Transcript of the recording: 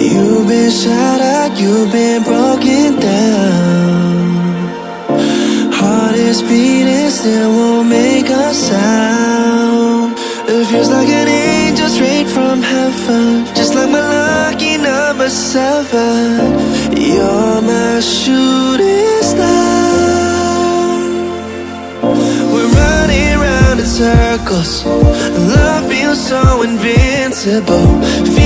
You've been shot at. you've been broken down. Heart is beating, still won't make a sound. It feels like an angel straight from heaven. Just like my lucky number seven. You're my shooting star. We're running round in circles. Love feels so invincible.